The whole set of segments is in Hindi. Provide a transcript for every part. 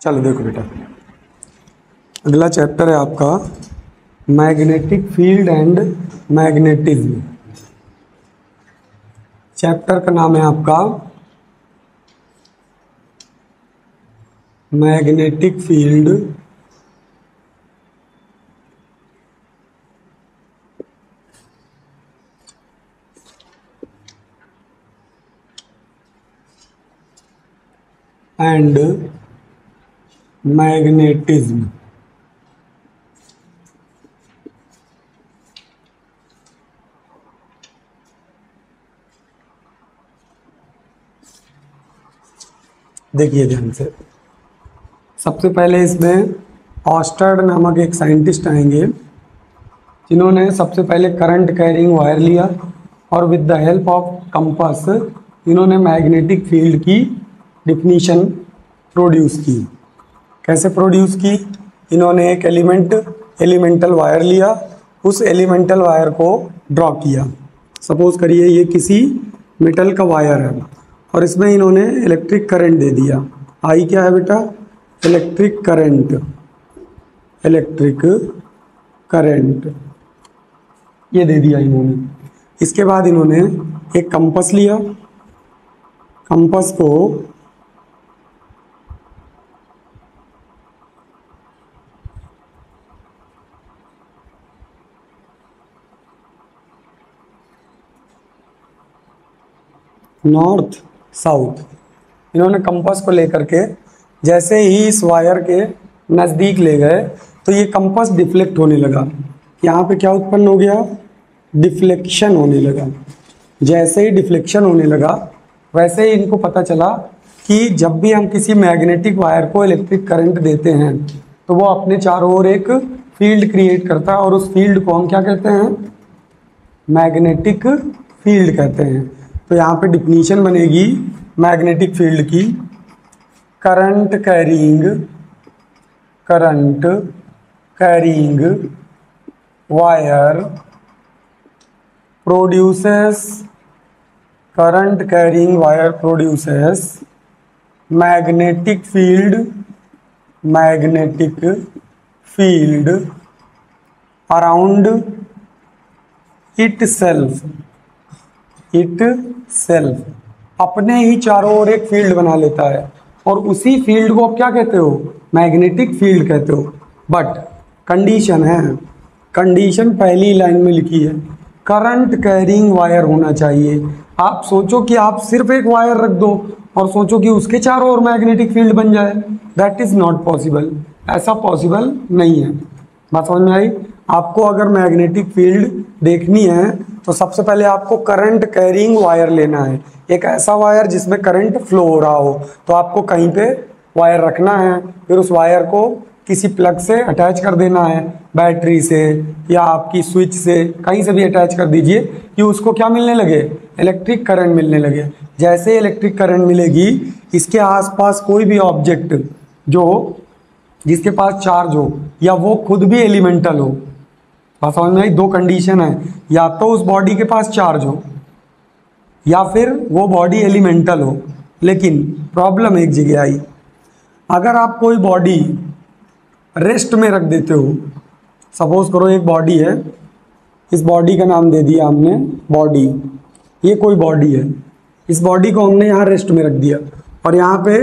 चलो देखो बेटा। अगला चैप्टर है आपका magnetic field and magnetism chapter का नाम है आपका मैग्नेटिक फ़ील्ड एंड मैग्नेटिज्म देखिए ध्यान से। सबसे पहले इसमें ऑस्टर्ड नामक एक साइंटिस्ट आएँगे, जिन्होंने सबसे पहले करंट कैरिंग वायर लिया और with the help of compass इन्होंने मैग्नेटिक फ़ील्ड की डिफिनीशन प्रोड्यूस की। कैसे प्रोड्यूस की? इन्होंने एक एलिमेंट, एलिमेंटल वायर लिया, उस एलिमेंटल वायर को ड्रॉ किया। सपोज़ करिए ये किसी मेटल का वायर है, और इसमें इन्होंने इलेक्ट्रिक करंट दे दिया। आई क्या है बेटा? Electric current electric current. ये दे दिया इन्होंने। इसके बाद इन्होंने एक कंपस लिया। कंपस को नॉर्थ साउथ। इन्होंने कंपास को लेकर के जैसे ही इस वायर के नज़दीक ले गए तो ये कंपास डिफ्लेक्ट होने लगा। यहाँ पे क्या उत्पन्न हो गया? डिफ्लेक्शन होने लगा। जैसे ही डिफ्लेक्शन होने लगा, वैसे ही इनको पता चला कि जब भी हम किसी मैग्नेटिक वायर को इलेक्ट्रिक करंट देते हैं तो वो अपने चारों ओर एक फ़ील्ड क्रिएट करता है और उस फ़ील्ड को हम क्या कहते हैं? मैग्नेटिक फ़ील्ड कहते हैं। तो यहाँ पे डिफिनीशन बनेगी मैग्नेटिक फ़ील्ड की। Current carrying current carrying, wire, produces, current carrying, wire, produces, magnetic field magnetic field, around itself. Itself अपने ही चारों ओर एक फ़ील्ड बना लेता है। और उसी फ़ील्ड को आप क्या कहते हो? मैग्नेटिक फ़ील्ड कहते हो। बट कंडीशन है। कंडीशन पहली लाइन में लिखी है। करंट कैरिंग वायर होना चाहिए। आप सोचो कि आप सिर्फ़ एक वायर रख दो और सोचो कि उसके चारों ओर मैग्नेटिक फ़ील्ड बन जाए। दैट इज़ नॉट पॉसिबल ऐसा पॉसिबल नहीं है। बात समझ में आई? आपको अगर मैग्नेटिक फ़ील्ड देखनी है तो सबसे पहले आपको करंट कैरिंग वायर लेना है। एक ऐसा वायर जिसमें करंट फ्लो हो रहा हो तो आपको कहीं पे वायर रखना है, फिर उस वायर को किसी प्लग से अटैच कर देना है बैटरी से या आपकी स्विच से, कहीं से भी अटैच कर दीजिए, कि उसको क्या मिलने लगे? इलेक्ट्रिक करंट मिलने लगे। जैसे इलेक्ट्रिक करंट मिलेगी, इसके आसपास कोई भी ऑब्जेक्ट जो, जिसके पास चार्ज हो, या वो खुद भी एलिमेंटल हो बात समझ में आई दो कंडीशन है। या तो उस बॉडी के पास चार्ज हो, या फिर वो बॉडी एलिमेंटल हो। लेकिन प्रॉब्लम एक जगह आई। अगर आप कोई बॉडी रेस्ट में रख देते हो सपोज़ करो एक बॉडी है, इस बॉडी का नाम दे दिया हमने बॉडी ये कोई बॉडी है। इस बॉडी को हमने यहाँ रेस्ट में रख दिया। और यहाँ पे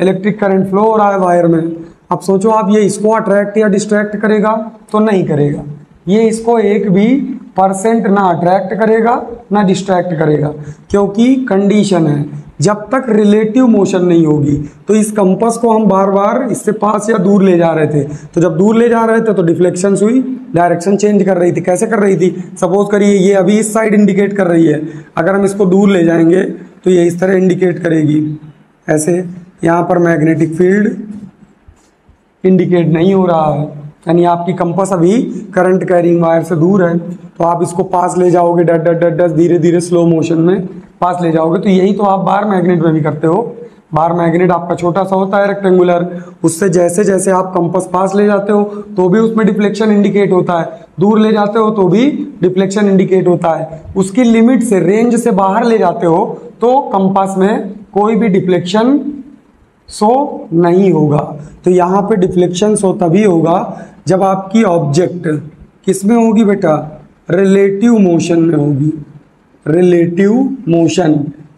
इलेक्ट्रिक करंट फ्लो हो रहा है वायर में। अब सोचो आप ये इसको अट्रैक्ट या डिस्ट्रैक्ट करेगा तो नहीं करेगा। ये इसको एक भी परसेंट ना अट्रैक्ट करेगा, ना डिस्ट्रैक्ट करेगा, क्योंकि कंडीशन है। जब तक रिलेटिव मोशन नहीं होगी तो इस कंपस को हम बार बार इससे पास या दूर ले जा रहे थे। तो जब दूर ले जा रहे थे तो डिफ्लेक्शन हुई, डायरेक्शन चेंज कर रही थी। कैसे कर रही थी? सपोज़ करिए, ये अभी इस साइड इंडिकेट कर रही है। अगर हम इसको दूर ले जाएँगे तो ये इस तरह इंडिकेट करेगी। ऐसे, यहाँ पर मैग्नेटिक फ़ील्ड इंडिकेट नहीं हो रहा है। यानी आपकी कंपस अभी करंट कैरिंग वायर से दूर है तो आप इसको पास ले जाओगे, डट डट डट डट, धीरे धीरे स्लो मोशन में पास ले जाओगे। तो यही तो आप बार मैग्नेट में भी करते हो। बार मैग्नेट आपका छोटा सा होता है रेक्टेंगुलर उससे जैसे जैसे आप कंपस पास ले जाते हो तो भी उसमें डिफ्लेक्शन इंडिकेट होता है। दूर ले जाते हो तो भी डिफ्लेक्शन इंडिकेट होता है। उसकी लिमिट से रेंज से बाहर ले जाते हो तो कंपास में कोई भी डिफ्लेक्शन शो नहीं होगा। तो यहाँ पे डिफ्लेक्शन शो तभी होगा जब आपकी ऑब्जेक्ट किसमें होगी बेटा? रिलेटिव मोशन में होगी। रिलेटिव मोशन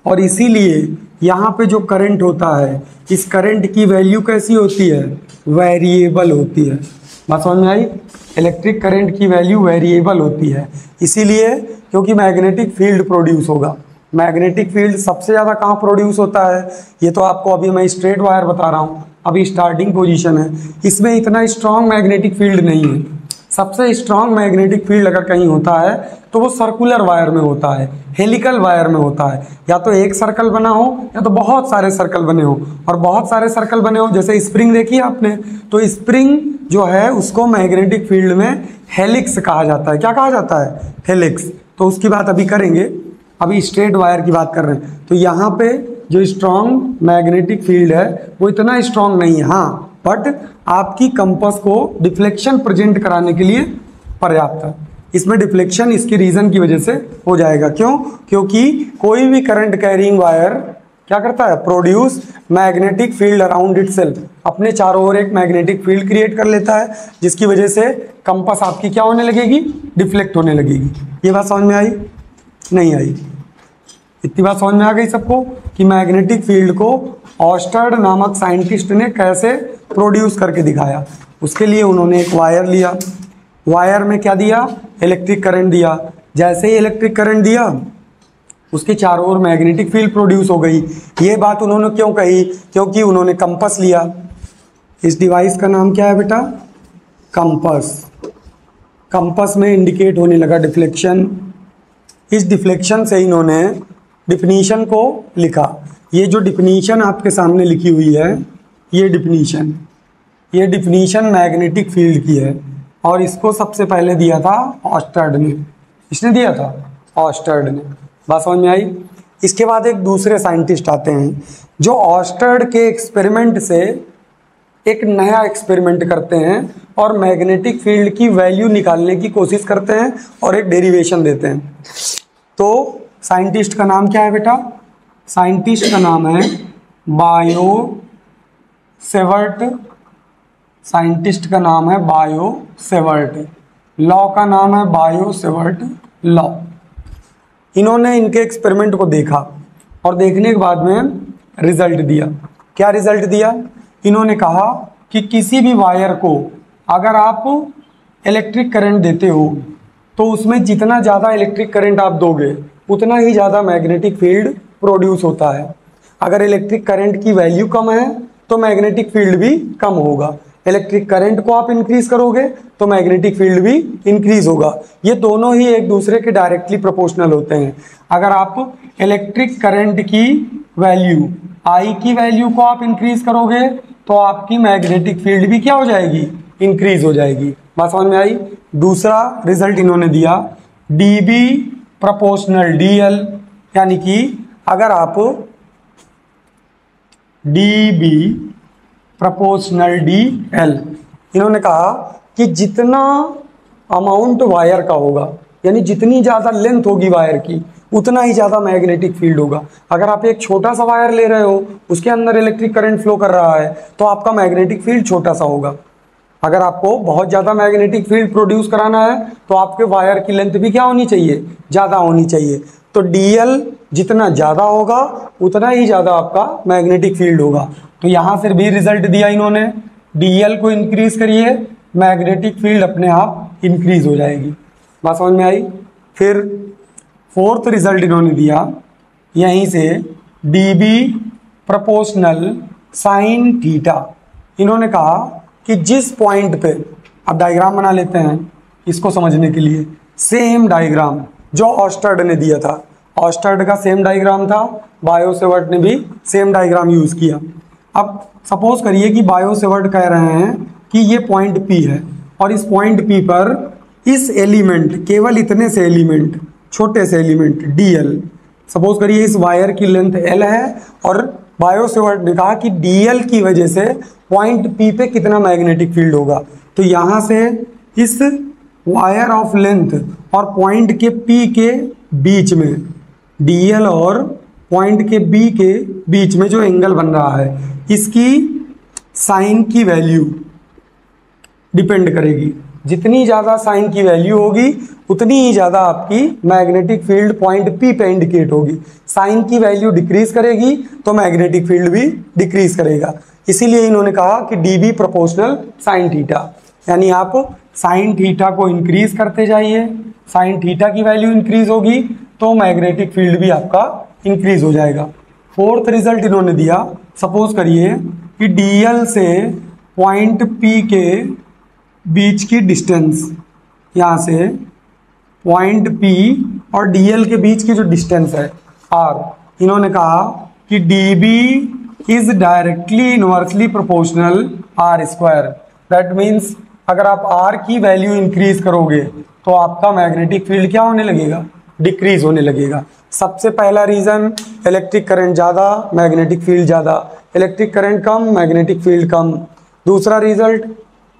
और इसीलिए यहाँ पे जो करंट होता है, इस करंट की वैल्यू कैसी होती है? वेरिएबल होती है। बात समझ में आई? इलेक्ट्रिक करंट की वैल्यू वेरिएबल होती है। इसीलिए क्योंकि मैग्नेटिक फ़ील्ड प्रोड्यूस होगा। मैग्नेटिक फ़ील्ड सबसे ज़्यादा कहाँ प्रोड्यूस होता है? ये तो आपको अभी मैं स्ट्रेट वायर बता रहा हूँ। अभी स्टार्टिंग पोजीशन है। इसमें इतना स्ट्रॉन्ग मैग्नेटिक फ़ील्ड नहीं है। सबसे स्ट्रॉन्ग मैग्नेटिक फ़ील्ड अगर कहीं होता है तो वो सर्कुलर वायर में होता है हेलिकल वायर में होता है। या तो एक सर्कल बना हो, या तो बहुत सारे सर्कल बने हो। और बहुत सारे सर्कल बने हो, जैसे स्प्रिंग देखी आपने तो स्प्रिंग जो है, उसको मैग्नेटिक फ़ील्ड में हेलिक्स कहा जाता है। क्या कहा जाता है? हेलिक्स तो उसकी बात अभी करेंगे। अभी स्ट्रेट वायर की बात कर रहे हैं। तो यहाँ पे जो स्ट्रांग मैग्नेटिक फ़ील्ड है, वो इतना स्ट्रांग नहीं है। हाँ बट आपकी कंपस को डिफ्लेक्शन प्रेजेंट कराने के लिए पर्याप्त है। इसमें डिफ्लेक्शन इसकी रीजन की वजह से हो जाएगा। क्यों? क्योंकि कोई भी करंट कैरिंग वायर क्या करता है? Produce magnetic field around it अपने चारों ओर एक मैग्नेटिक फ़ील्ड क्रिएट कर लेता है, जिसकी वजह से कंपस आपकी क्या होने लगेगी? डिफ्लेक्ट होने लगेगी। ये बात समझ में आई? नहीं आई। इतनी बात समझ में आ गई सबको कि मैग्नेटिक फ़ील्ड को ऑस्टर्ड नामक साइंटिस्ट ने कैसे प्रोड्यूस करके दिखाया। उसके लिए उन्होंने एक वायर लिया। वायर में क्या दिया? इलेक्ट्रिक करंट दिया। जैसे ही इलेक्ट्रिक करंट दिया, उसके चारों ओर मैग्नेटिक फ़ील्ड प्रोड्यूस हो गई। ये बात उन्होंने क्यों कही? क्योंकि उन्होंने कंपस लिया। इस डिवाइस का नाम क्या है बेटा? कंपस। कंपस में इंडिकेट होने लगा डिफ्लेक्शन। इस डिफ्लेक्शन से इन्होंने डिफिनीशन को लिखा। ये जो डिफिनीशन आपके सामने लिखी हुई है, ये डिफिनीशन। ये डिफिनीशन मैग्नेटिक फ़ील्ड की है और इसको सबसे पहले दिया था ऑस्टर्ड ने। इसने दिया था ऑस्टर्ड ने। बात समझ में आई? इसके बाद एक दूसरे साइंटिस्ट आते हैं, जो ऑस्टर्ड के एक्सपेरिमेंट से एक नया एक्सपेरिमेंट करते हैं और मैग्नेटिक फ़ील्ड की वैल्यू निकालने की कोशिश करते हैं और एक डेरिवेशन देते हैं। तो साइंटिस्ट का नाम क्या है बेटा? साइंटिस्ट का नाम है बायो सेवर्ट। साइंटिस्ट का नाम है बायो सेवर्ट। लॉ का नाम है बायो सेवर्ट लॉ। इन्होंने इनके एक्सपेरिमेंट को देखा और देखने के बाद में रिज़ल्ट दिया। क्या रिज़ल्ट दिया? इन्होंने कहा कि किसी भी वायर को अगर आप इलेक्ट्रिक करंट देते हो तो उसमें जितना ज़्यादा इलेक्ट्रिक करंट आप दोगे उतना ही ज़्यादा मैग्नेटिक फ़ील्ड प्रोड्यूस होता है। अगर इलेक्ट्रिक करंट की वैल्यू कम है तो मैग्नेटिक फ़ील्ड भी कम होगा। इलेक्ट्रिक करंट को आप इंक्रीज करोगे तो मैग्नेटिक फ़ील्ड भी इंक्रीज होगा। ये दोनों ही एक दूसरे के डायरेक्टली प्रोपोर्शनल होते हैं। अगर आप इलेक्ट्रिक करंट की वैल्यू आई की वैल्यू को आप इंक्रीज करोगे तो आपकी मैग्नेटिक फ़ील्ड भी क्या हो जाएगी? इंक्रीज हो जाएगी। बात समझ में आई? दूसरा रिज़ल्ट इन्होंने दिया। डीबी प्रोपोर्शनल डीएल यानी कि अगर आप D B proportional D L इन्होंने कहा कि जितना अमाउंट वायर का होगा, यानी जितनी ज़्यादा लेंथ होगी वायर की, उतना ही ज़्यादा मैग्नेटिक फ़ील्ड होगा। अगर आप एक छोटा सा वायर ले रहे हो, उसके अंदर इलेक्ट्रिक करंट फ्लो कर रहा है तो आपका मैग्नेटिक फ़ील्ड छोटा सा होगा। अगर आपको बहुत ज़्यादा मैग्नेटिक फ़ील्ड प्रोड्यूस कराना है तो आपके वायर की लेंथ भी क्या होनी चाहिए? ज़्यादा होनी चाहिए। तो डीएल जितना ज़्यादा होगा, उतना ही ज़्यादा आपका मैग्नेटिक फ़ील्ड होगा। तो यहाँ से भी रिज़ल्ट दिया इन्होंने। डीएल को इंक्रीज करिए, मैग्नेटिक फ़ील्ड अपने आप इंक्रीज हो जाएगी। बात समझ में आई? फिर फोर्थ रिज़ल्ट इन्होंने दिया। यहीं से D B proportional sine theta इन्होंने कहा कि जिस पॉइंट पे आप डायग्राम बना लेते हैं, इसको समझने के लिए सेम डायग्राम जो ऑस्टर्ड ने दिया था। ऑस्टर्ड का सेम डायग्राम था बायोसेवर्ट ने भी सेम डायग्राम यूज़ किया। अब सपोज़ करिए कि बायोसेवर्ट कह रहे हैं कि ये पॉइंट पी है और इस पॉइंट पी पर इस एलिमेंट केवल इतने से एलिमेंट छोटे से एलिमेंट डी एल सपोज़ करिए इस वायर की लेंथ एल है और बायो सेवर्ट ने कहा कि डीएल की वजह से पॉइंट पी पे कितना मैग्नेटिक फ़ील्ड होगा। तो यहाँ से इस वायर ऑफ़ लेंथ और पॉइंट के पी के बीच में डीएल और पॉइंट के बी के बीच में जो एंगल बन रहा है, इसकी साइन की वैल्यू डिपेंड करेगी। जितनी ज़्यादा साइन की वैल्यू होगी, उतनी ही ज़्यादा आपकी मैग्नेटिक फ़ील्ड पॉइंट पी पे इंडिकेट होगी। साइन की वैल्यू डिक्रीज करेगी तो मैग्नेटिक फ़ील्ड भी डिक्रीज करेगा। इसीलिए इन्होंने कहा कि D B proportional sine theta यानी आप साइन थीटा को इंक्रीज करते जाइए। साइन थीटा की वैल्यू इंक्रीज होगी तो मैग्नेटिक फ़ील्ड भी आपका इंक्रीज हो जाएगा। फोर्थ रिज़ल्ट इन्होंने दिया। सपोज़ करिए कि डीएल से पॉइंट पी के बीच की डिस्टेंस, यहाँ से पॉइंट पी और डीएल के बीच की जो डिस्टेंस है आर इन्होंने कहा कि D B is directly inversely proportional R square that means अगर आप आर की वैल्यू इंक्रीज करोगे तो आपका मैग्नेटिक फ़ील्ड क्या होने लगेगा? डिक्रीज होने लगेगा। सबसे पहला रीजन इलेक्ट्रिक करंट ज़्यादा मैग्नेटिक फ़ील्ड ज़्यादा। इलेक्ट्रिक करंट कम मैग्नेटिक फ़ील्ड कम। दूसरा रिज़ल्ट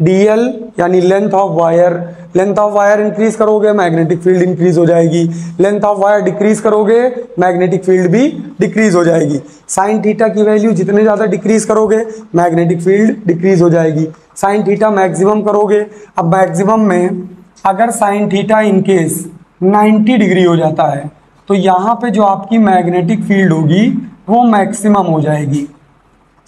डीएल यानी length of wire length of wire increase करोगे मैग्नेटिक फ़ील्ड इंक्रीज हो जाएगी. लेंथ ऑफ़ वायर डिक्रीज करोगे मैग्नेटिक फ़ील्ड भी डिक्रीज हो जाएगी. साइन थीटा की वैल्यू जितने ज़्यादा डिक्रीज करोगे मैग्नेटिक फ़ील्ड डिक्रीज हो जाएगी. साइन थीटा मैक्सिमम करोगे. अब मैक्सिमम में अगर साइन थीटा इनकेस 90 डिग्री हो जाता है तो यहाँ पे जो आपकी मैग्नेटिक फ़ील्ड होगी, वो मैक्सिमम हो जाएगी.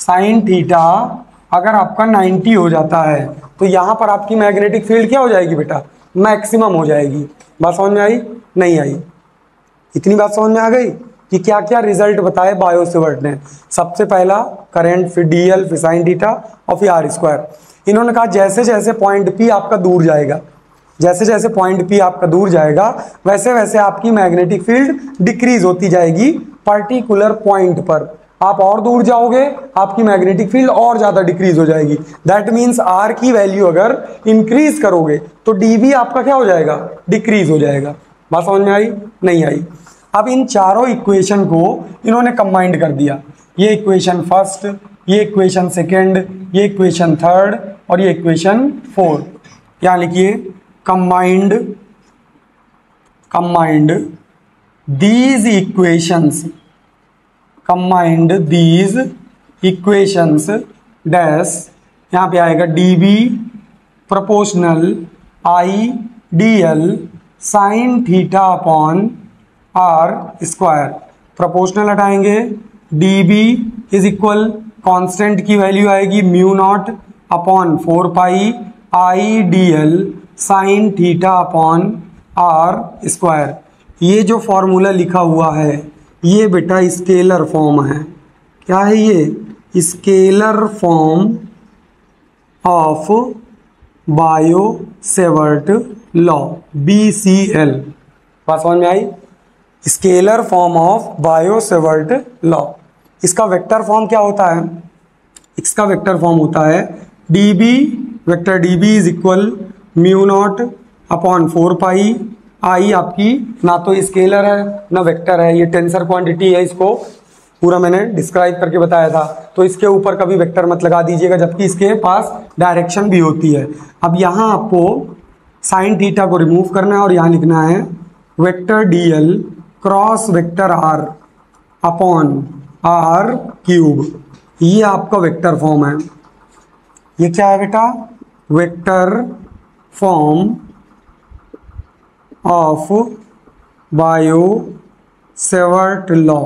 साइन थीटा अगर आपका 90 हो जाता है तो यहाँ पर आपकी मैग्नेटिक फ़ील्ड क्या हो जाएगी बेटा? मैक्सिमम हो जाएगी। बात समझ में आई? नहीं आई। इतनी बात समझ में आ गई कि क्या क्या रिज़ल्ट बताए बायोसिवर्ट ने? सबसे पहला, करेंट फिर डीएल फिर साइन डीटा और फिर आर स्क्वायर। इन्होंने कहा जैसे जैसे पॉइंट पी आपका दूर जाएगा जैसे जैसे पॉइंट पी आपका दूर जाएगा वैसे वैसे आपकी मैग्नेटिक फ़ील्ड डिक्रीज होती जाएगी पर्टिकुलर पॉइंट पर। आप और दूर जाओगे, आपकी मैग्नेटिक फ़ील्ड और ज़्यादा डिक्रीज हो जाएगी। दैट मीन्स आर की वैल्यू अगर इंक्रीज करोगे तो डीबी आपका क्या हो जाएगा? डिक्रीज हो जाएगा। बात समझ में आई? नहीं आई। अब इन चारों इक्वेशन को इन्होंने कंबाइंड कर दिया। ये इक्वेशन फ़र्स्ट ये इक्वेशन सेकेंड ये इक्वेशन थर्ड और ये इक्वेशन फोर्थ यहाँ लिखिए combined combined these equations combined these equations, dash, यहाँ पे आएगा D B proportional I D L sine theta upon R square proportional हटाएँगे D B is equal constant की वैल्यू आएगी mu not upon four pi I D L sine theta upon R square ये जो फॉर्मूला लिखा हुआ है ये बेटा स्केलर फॉर्म है। क्या है ये? Scalar form of Biot Savart law B C L बात समझ में आई? Scalar form of Biot Savart law. इसका वेक्टर फॉर्म क्या होता है? इसका वेक्टर फॉर्म होता है D B vector D B is equal mu not upon four pi I आपकी। ना तो स्केलर है, ना वेक्टर है, ये टेंसर क्वांटिटी है इसको। पूरा मैंने डिस्क्राइब करके बताया था। तो इसके ऊपर कभी वेक्टर मत लगा दीजिएगा, जबकि इसके पास डायरेक्शन भी होती है। अब यहाँ आपको साइन थीटा को रिमूव करना है और यहाँ लिखना है vector D L cross vector R upon R cube ये आपका वेक्टर फॉर्म है। ये क्या है बेटा? Vector form of Biot Savart law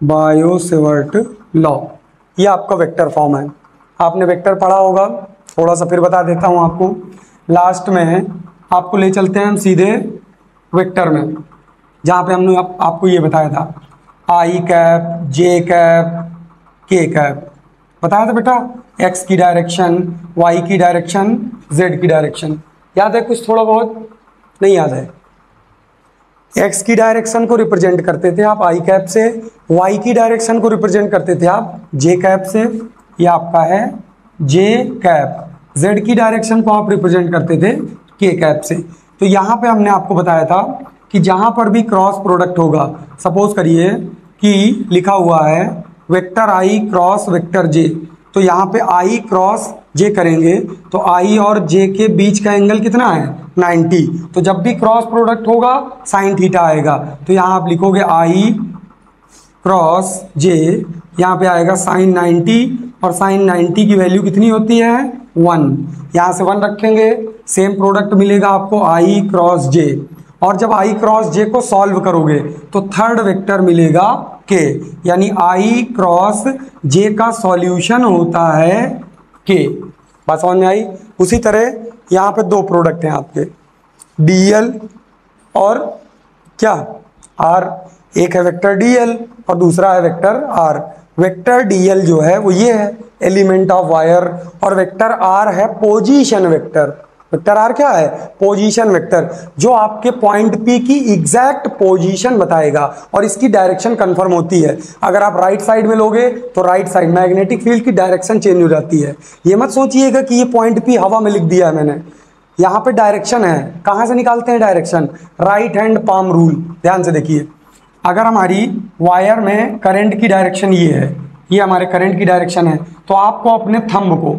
Biot Savart law ये आपका वेक्टर फॉर्म है। आपने वेक्टर पढ़ा होगा। थोड़ा सा फिर बता देता हूँ आपको। लास्ट में आपको ले चलते हैं हम सीधे वेक्टर में। जहाँ पे हमने आप, आपको ये बताया था। I cap J cap K cap बताया था बेटा? एक्स की डायरेक्शन वाई की डायरेक्शन जेड की डायरेक्शन याद है कुछ थोड़ा बहुत? नहीं याद है। एक्स की डायरेक्शन को रिप्रेजेंट करते थे आप आई कैप से वाई की डायरेक्शन को रिप्रेजेंट करते थे आप जे कैप से, ये आपका है जे कैप जेड की डायरेक्शन को आप रिप्रेजेंट करते थे के कैप से। तो यहाँ पे हमने आपको बताया था कि जहाँ पर भी क्रॉस प्रोडक्ट होगा सपोज़ करिए कि लिखा हुआ है vector I cross vector J तो यहाँ पे आई क्रॉस जे करेंगे तो आई और जे के बीच का एंगल कितना है? 90 तो जब भी क्रॉस प्रोडक्ट होगा साइन थीटा आएगा। तो यहाँ आप लिखोगे आई क्रॉस जे यहाँ पे आएगा साइन 90 और साइन 90 की वैल्यू कितनी होती है? वन। यहाँ से वन रखेंगे सेम प्रोडक्ट मिलेगा आपको आई क्रॉस जे और जब आई क्रॉस जे को सॉल्व करोगे तो थर्ड वेक्टर मिलेगा के यानी आई क्रॉस जे का सॉल्यूशन होता है के, बात समझ में आई? उसी तरह यहाँ पे दो प्रोडक्ट हैं आपके डीएल और क्या? आर एक है वेक्टर डीएल और दूसरा है वेक्टर आर वेक्टर डीएल जो है वो ये है एलिमेंट ऑफ़ वायर और वेक्टर आर है पोजीशन वेक्टर वेक्टर आर क्या है? पोजीशन वेक्टर जो आपके पॉइंट पी की एग्जैक्ट पोजीशन बताएगा और इसकी डायरेक्शन कंफर्म होती है। अगर आप राइट साइड में लोगे तो राइट साइड मैग्नेटिक फ़ील्ड की डायरेक्शन चेंज हो जाती है। ये मत सोचिएगा कि ये पॉइंट पी हवा में लिख दिया है मैंने। यहाँ पे डायरेक्शन है। कहाँ से निकालते हैं direction right hand palm rule ध्यान से देखिए। अगर हमारी वायर में करंट की डायरेक्शन ये है, ये हमारे करंट की डायरेक्शन है तो आपको अपने थंब को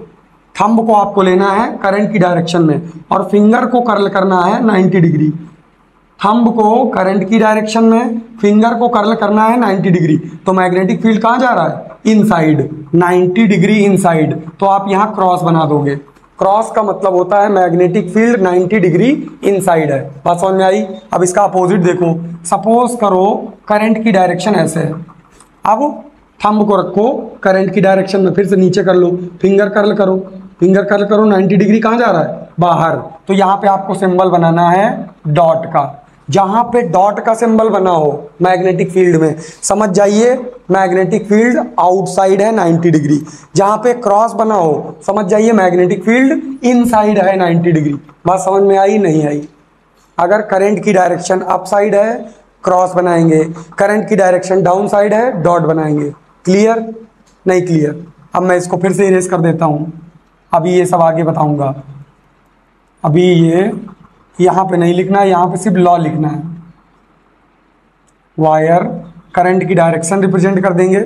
थंब को आपको लेना है करंट की डायरेक्शन में और फिंगर को कर्ल करना है 90 डिग्री। थंब को करंट की डायरेक्शन में, फिंगर को कर्ल करना है 90 डिग्री। तो मैग्नेटिक फ़ील्ड कहाँ जा रहा है? इनसाइड। 90 degree inside. तो आप यहाँ क्रॉस बना दोगे। क्रॉस का मतलब होता है मैग्नेटिक फ़ील्ड 90 डिग्री इनसाइड है। बात समझ में आई? अब इसका अपोजिट देखो। सपोज़ करो करंट की डायरेक्शन ऐसे है। अब थंब को रखो करंट की डायरेक्शन में फिर से नीचे कर लो फिंगर कर्ल करो। फिंगर कर्ल करो 90 डिग्री कहाँ जा रहा है? बाहर। तो यहाँ पे आपको सिंबल बनाना है डॉट का। जहाँ पे डॉट का सिंबल बना हो मैग्नेटिक फ़ील्ड में, समझ जाइए मैग्नेटिक फ़ील्ड आउटसाइड है 90 डिग्री जहाँ पे क्रॉस बना हो, समझ जाइए मैग्नेटिक फ़ील्ड इनसाइड है 90 डिग्री बात समझ में आई? नहीं आई। अगर करंट की डायरेक्शन अप साइड है क्रॉस बनाएँगे। करंट की डायरेक्शन डाउन साइड है डॉट बनाएँगे। क्लियर नहीं क्लियर अब मैं इसको फिर से इरेज कर देता हूँ. अभी ये सब आगे बताऊँगा. अभी ये यहाँ पे नहीं लिखना है, यहाँ पे सिर्फ़ लॉ लिखना है. वायर करंट की डायरेक्शन रिप्रेजेंट कर देंगे.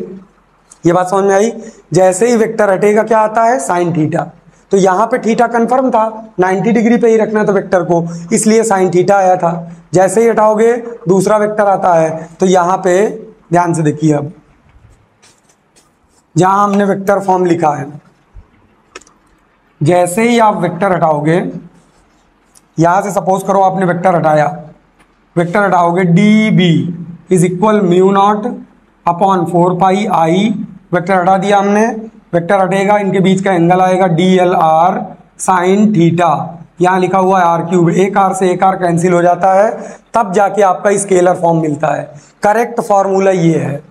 ये बात समझ में आई? जैसे ही वेक्टर हटेगा, क्या आता है? साइन थीटा तो यहाँ पे थीटा कंफर्म था. 90 डिग्री पे ही रखना था वेक्टर को. इसलिए साइन थीटा आया था. जैसे ही हटाओगे, दूसरा वेक्टर आता है. तो यहाँ पे ध्यान से देखिए अब. जहाँ हमने वेक्टर फॉर्म लिखा है। जैसे ही आप वेक्टर हटाओगे, यहाँ से सपोज़ करो आपने वेक्टर हटाया। Vector हटाओगे D B is equal mu not upon four pi I vector हटा दिया हमने। वेक्टर हटेगा, इनके बीच का एंगल आएगा D L R sine theta यहाँ लिखा हुआ है आर क्यूब एक आर से एक आर कैंसिल हो जाता है, तब जाके आपका स्केलर फॉर्म मिलता है। करेक्ट फॉर्मूला ये है।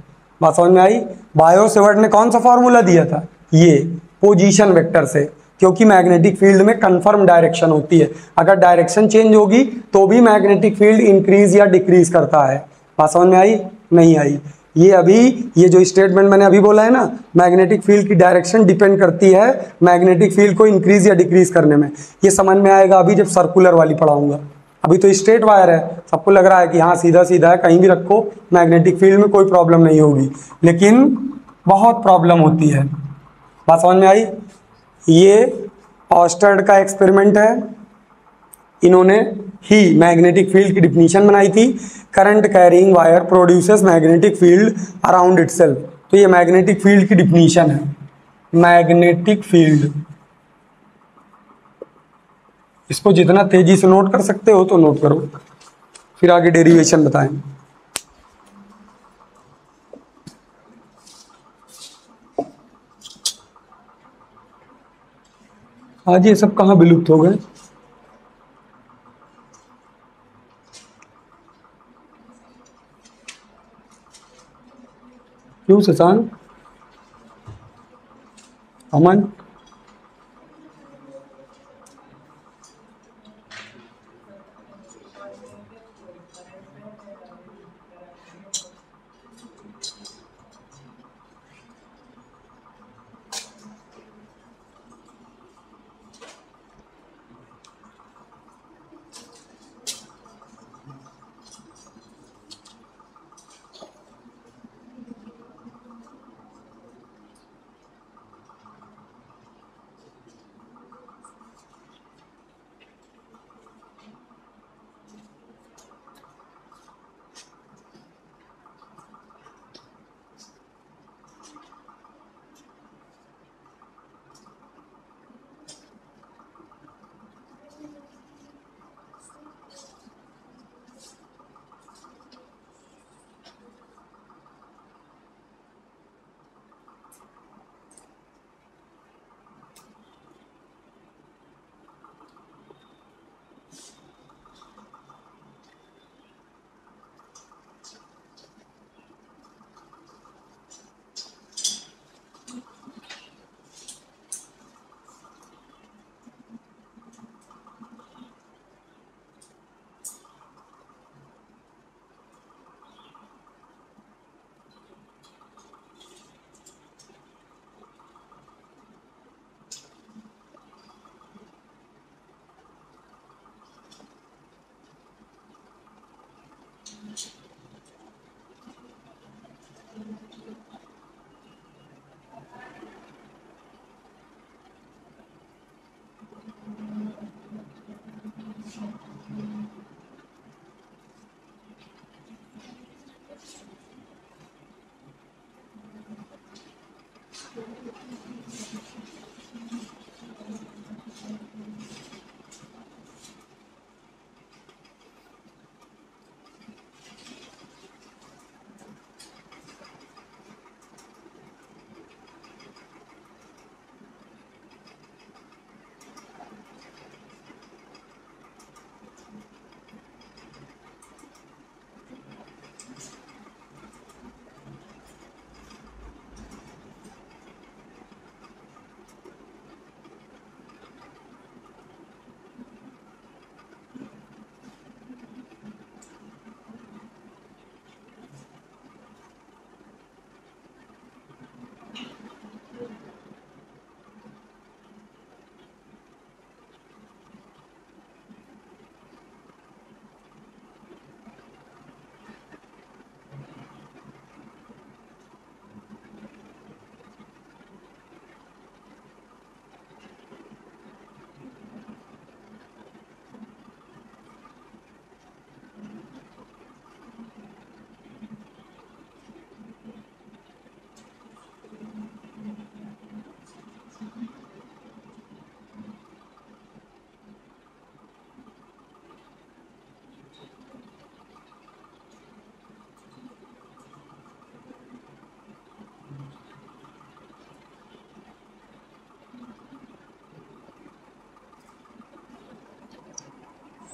बात समझ में आई? बायो सेवर्ट ने कौन सा फॉर्मूला दिया था? ये पोजीशन वेक्टर से। क्योंकि मैग्नेटिक फ़ील्ड में कंफर्म डायरेक्शन होती है। अगर डायरेक्शन चेंज होगी तो भी मैग्नेटिक फ़ील्ड इंक्रीज या डिक्रीज करता है। बात समझ में आई? नहीं आई। ये अभी, ये जो स्टेटमेंट मैंने अभी बोला है ना मैग्नेटिक फ़ील्ड की डायरेक्शन डिपेंड करती है मैग्नेटिक फ़ील्ड को इंक्रीज या डिक्रीज करने में। ये समझ में आएगा अभी जब सर्कुलर वाली पढ़ाऊँगा। अभी तो स्ट्रेट वायर है। सबको लग रहा है कि हाँ सीधा सीधा है, कहीं भी रखो मैग्नेटिक फ़ील्ड में कोई प्रॉब्लम नहीं होगी। लेकिन बहुत प्रॉब्लम होती है। बात समझ में आई? ये ऑस्टर्ड का एक्सपेरिमेंट है। इन्होंने ही मैग्नेटिक फ़ील्ड की डिफिनीशन बनाई थी। Current carrying wire produces magnetic field around itself तो ये मैग्नेटिक फ़ील्ड की डिफिनीशन है। मैग्नेटिक फ़ील्ड इसको जितना तेज़ी से नोट कर सकते हो तो नोट करो। फिर आगे डेरिवेशन बताएँ। आज ये सब कहाँ विलुप्त हो गए? क्यों शशांक? अमन?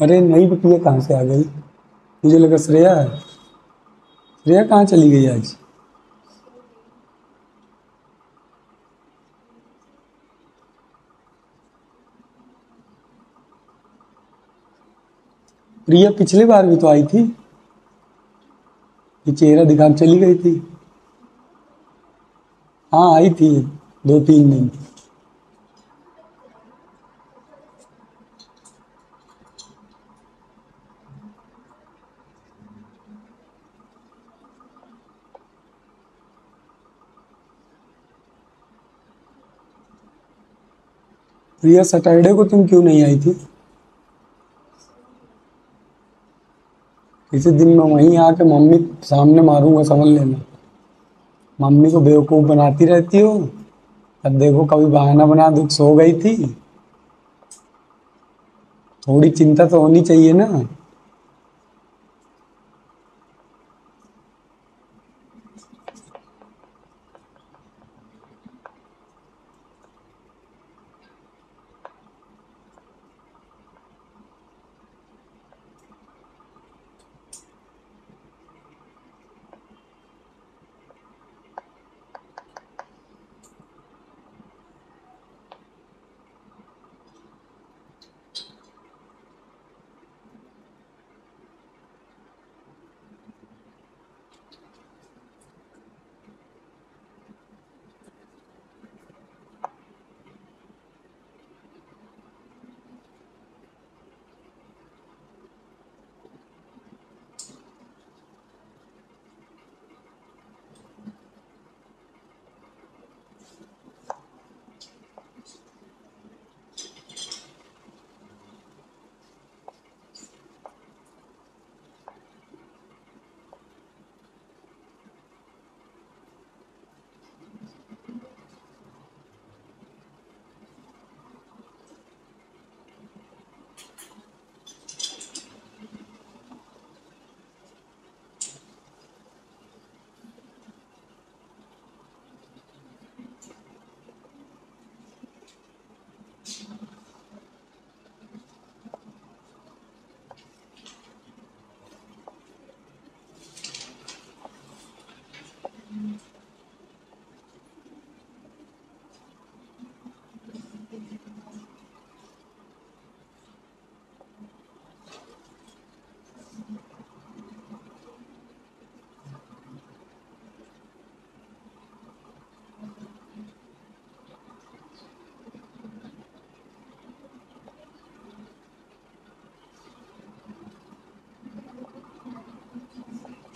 अरे नई बिटिया कहाँ से आ गई? मुझे लगा श्रेया है। श्रेया कहाँ चली गई आज? प्रिया पिछली बार भी तो आई थी। ये चेहरा दिखा चली गई थी। हाँ आई थी। दो तीन दिन। प्रिया, सैटरडे को तुम क्यों नहीं आई थी? किसी दिन मैं वहीं आके मम्मी सामने मारूँगा समझ लेना। मम्मी को बेवकूफ़ बनाती रहती हो? अब देखो, कभी बहाना बना दुख सो गई थी। थोड़ी चिंता तो होनी चाहिए ना।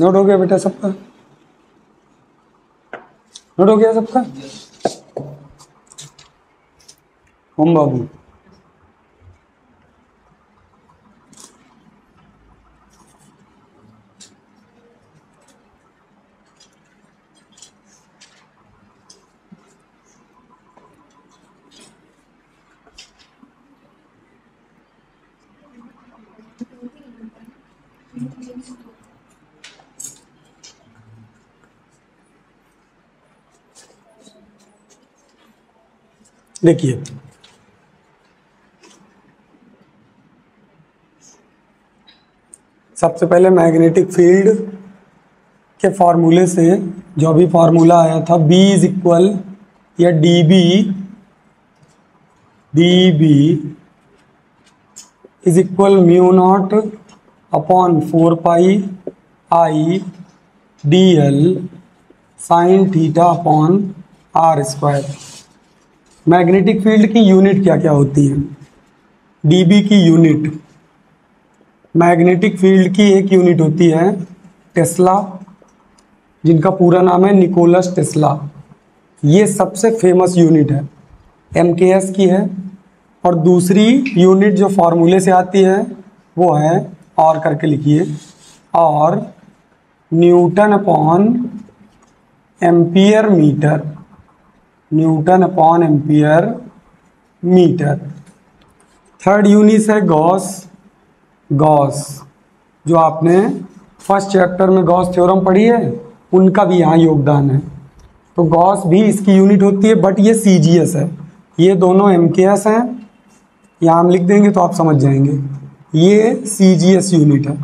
नोट हो गया बेटा सबका। नोट हो गया सबका? ओम बाबू। देखिए। सबसे पहले मैग्नेटिक फ़ील्ड के फॉर्मूले से जो भी फॉर्मूला आया था, B इज़ इक्वल या D B D B is equal mu not upon four pi I D L sine theta upon R square magnetic field की यूनिट क्या क्या होती है? डीबी की यूनिट। मैग्नेटिक फ़ील्ड की एक यूनिट होती है टेस्ला, जिनका पूरा नाम है निकोलस टेस्ला। ये सबसे फ़ेमस यूनिट है। एम की है। और दूसरी यूनिट जो फार्मूले से आती है, वो है और करके लिखिए। और newton upon ampere metre newton upon ampere metre. Third unit है गॉस। गॉस, जो आपने फ़र्स्ट चैप्टर में गॉस थ्योरम पढ़ी है, उनका भी यहाँ योगदान है। तो गॉस भी इसकी यूनिट होती है बट ये सीजीएस है। ये दोनों एम के एस हैं। यहाँ हम लिख देंगे तो आप समझ जाएँगे। ये सी जी एस यूनिट है।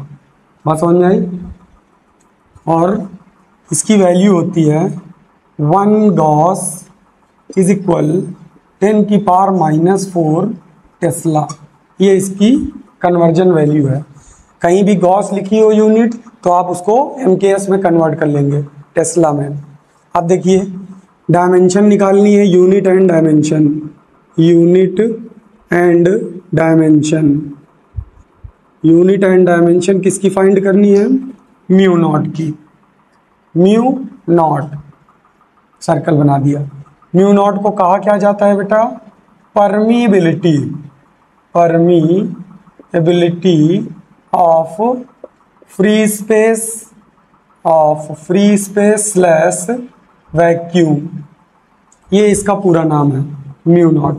बात समझ में आई? और इसकी वैल्यू होती है one gauss is equal ten की पावर माइनस फोर टेस्ला ये इसकी कन्वर्जन वैल्यू है। कहीं भी गॉस लिखी हो यूनिट तो आप उसको एम में कन्वर्ट कर लेंगे टेस्ला में। अब देखिए डायमेंशन निकालनी है unit and dimension unit and dimension unit and dimension किसकी फाइंड करनी है? म्यू नॉट की। म्यू नॉट सर्कल बना दिया। म्यू नॉट को कहा क्या जाता है बेटा? Permeability permeability of free space of free space slash vacuum ये इसका पूरा नाम है, म्यू नॉट।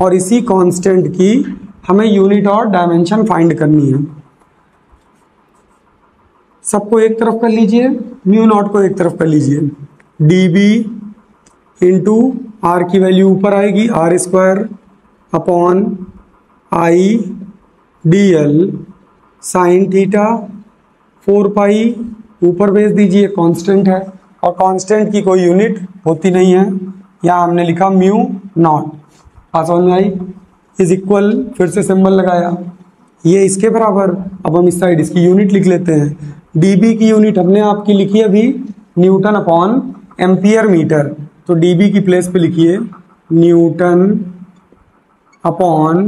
और इसी कांस्टेंट की हमें यूनिट और डायमेंशन फाइंड करनी है। सबको एक तरफ़ कर लीजिए, म्यू नॉट को एक तरफ़ कर लीजिए। डी बी इंटू आर की वैल्यू ऊपर आएगी R square upon I D L sine theta four pi ऊपर भेज दीजिए कांस्टेंट है। और कांस्टेंट की कोई यूनिट होती नहीं है। यहाँ हमने लिखा म्यू नॉट में आई? इज़ इक्वल फिर से सिंबल लगाया। ये इसके बराबर। अब हम इस साइड इसकी यूनिट लिख लेते हैं। डीबी की यूनिट हमने आपकी लिखी अभी न्यूटन अपॉन एम्पियर मीटर तो डीबी की प्लेस पे लिखिए newton upon